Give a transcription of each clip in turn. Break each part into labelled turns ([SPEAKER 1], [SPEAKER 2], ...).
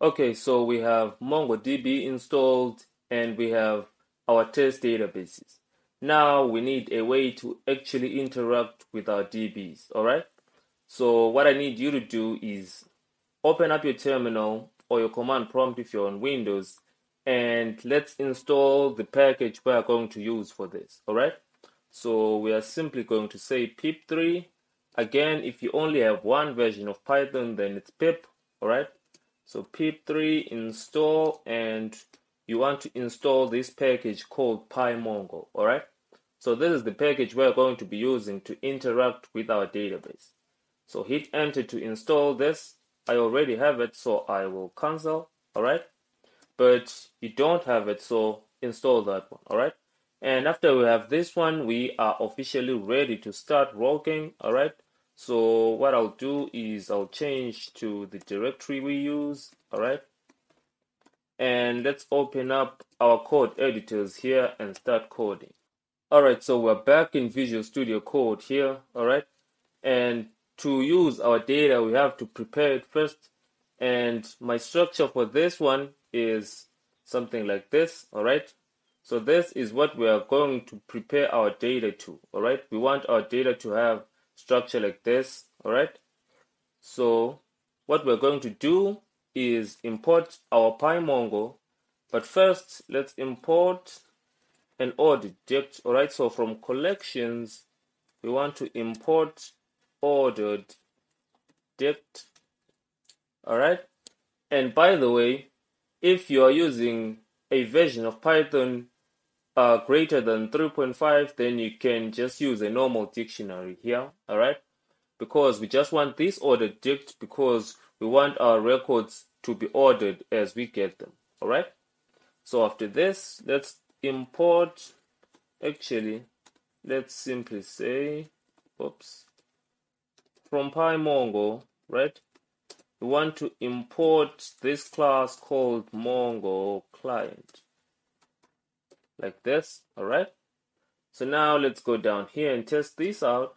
[SPEAKER 1] Okay, so we have MongoDB installed and we have our test databases. Now we need a way to actually interact with our DBs, all right? So what I need you to do is open up your terminal or your command prompt if you're on Windows and let's install the package we are going to use for this, all right? So we are simply going to say pip3. Again, if you only have one version of Python, then it's pip, all right? So pip3 install and you want to install this package called pymongo, all right? So this is the package we're going to be using to interact with our database. So hit enter to install this. I already have it, so I will cancel, all right? But you don't have it, so install that one, all right? And after we have this one, we are officially ready to start working, all right? So what I'll do is I'll change to the directory we use, all right? And let's open up our code editors here and start coding. All right, so we're back in Visual Studio Code here, all right? And to use our data, we have to prepare it first. And my structure for this one is something like this, all right? So this is what we are going to prepare our data to, all right? We want our data to have structure like this all right? So what we're going to do is import our pymongo but first let's import an dict all right? So from collections we want to import ordered dict all right? And by the way if you are using a version of python uh, greater than 3.5, then you can just use a normal dictionary here, all right? Because we just want this ordered dict because we want our records to be ordered as we get them, all right? So after this, let's import, actually, let's simply say, oops, from PyMongo, right? We want to import this class called Mongo client like this all right so now let's go down here and test this out.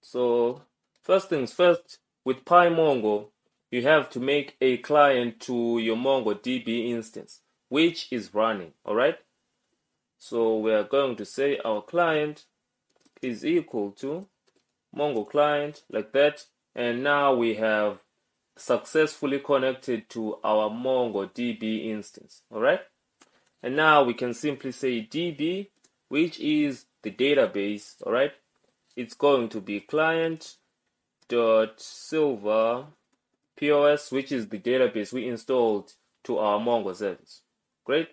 [SPEAKER 1] So first things first with pymongo you have to make a client to your mongodb instance which is running all right so we are going to say our client is equal to mongo client like that and now we have successfully connected to our mongodb instance all right and now we can simply say DB, which is the database, all right? It's going to be client dot silver POS, which is the database we installed to our Mongo service. Great.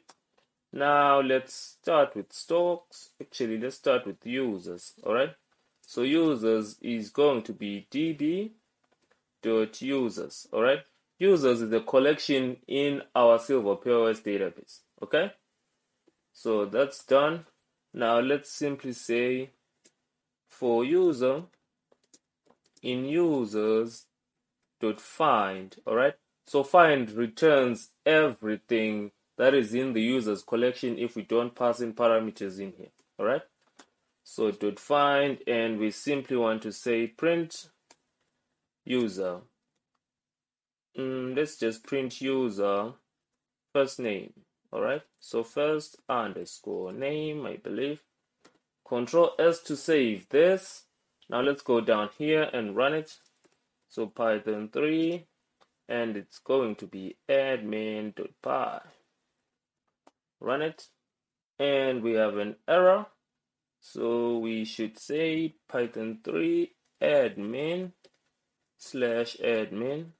[SPEAKER 1] Now let's start with stocks. Actually, let's start with users. All right. So users is going to be db dot users. All right. Users is a collection in our Silver POS database. Okay? So that's done. Now let's simply say for user in users dot find all right? So find returns everything that is in the users collection if we don't pass in parameters in here all right? So dot find and we simply want to say print user mm, let's just print user first name all right so first underscore name i believe. Control s to save this. Now let's go down here and run it. So python 3 and it's going to be admin.py run it. And we have an error. So we should say python 3 admin slash admin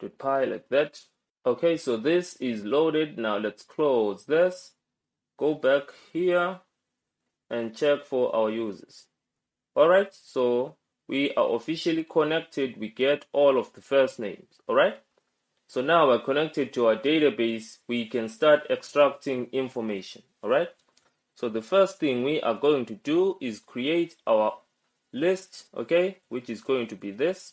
[SPEAKER 1] dot py like that Okay, so this is loaded. Now let's close this. Go back here and check for our users. Alright, so we are officially connected. We get all of the first names. Alright, so now we're connected to our database. We can start extracting information. Alright, so the first thing we are going to do is create our list, okay, which is going to be this.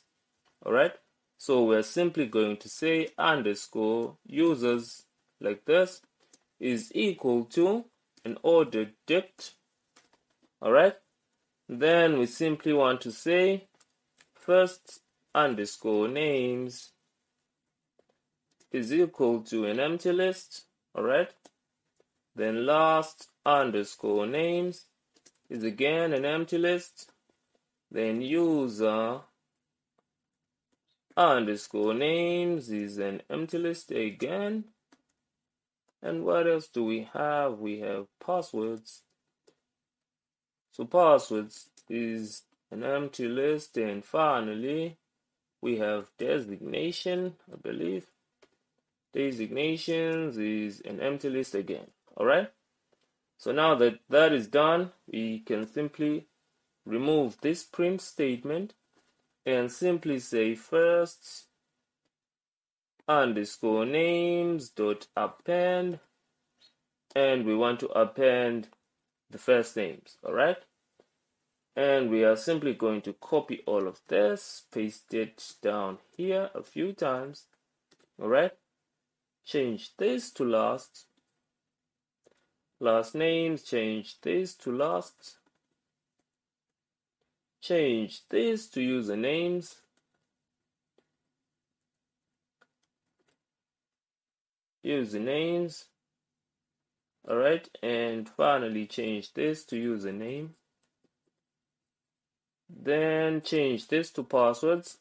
[SPEAKER 1] Alright, so we're simply going to say underscore users like this is equal to an ordered dict. Alright. Then we simply want to say first underscore names is equal to an empty list, alright? Then last underscore names is again an empty list. Then user underscore names is an empty list again. And what else do we have? We have passwords. So passwords is an empty list. And finally, we have designation, I believe. Designations is an empty list again. All right. So now that that is done, we can simply remove this print statement and simply say first underscore names dot append. And we want to append the first names all right? And we are simply going to copy all of this paste it down here a few times all right? Change this to last. Last names change this to last change this to usernames usernames alright and finally change this to username then change this to passwords.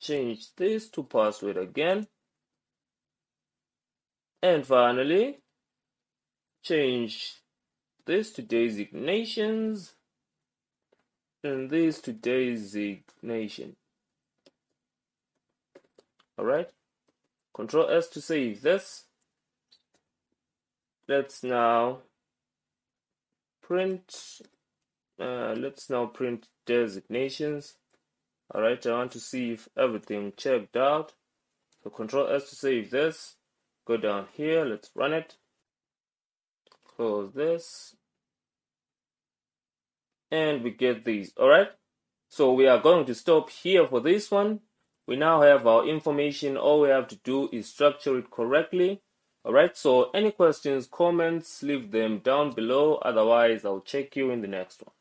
[SPEAKER 1] Change this to password again. And finally change this to designations and this to designation. All right? Control s to save this. Let's now print uh, let's now print designations. All right i want to see if everything checked out. So control s to save this. Go down here. Let's run it close this. And we get these. All right so we are going to stop here for this one. We now have our information. All we have to do is structure it correctly. All right so any questions comments leave them down below. Otherwise i'll check you in the next one